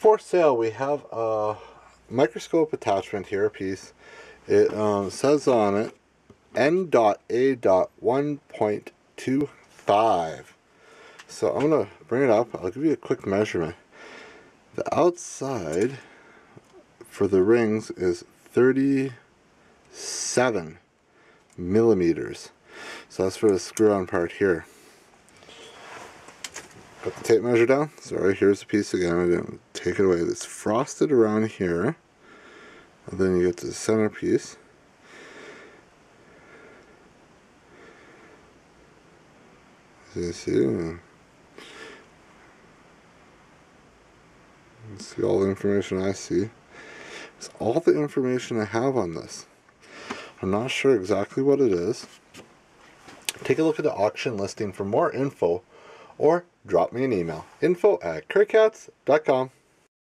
for sale we have a microscope attachment here a piece. It um, says on it n.a.1.25 so I'm gonna bring it up. I'll give you a quick measurement. The outside for the rings is 37 millimeters. So that's for the screw on part here Put the tape measure down. Sorry, here's a piece again. I didn't take it away. It's frosted around here. And then you get to the centerpiece. You see? See all the information I see. It's all the information I have on this. I'm not sure exactly what it is. Take a look at the auction listing for more info or drop me an email. Info at kurycats.com.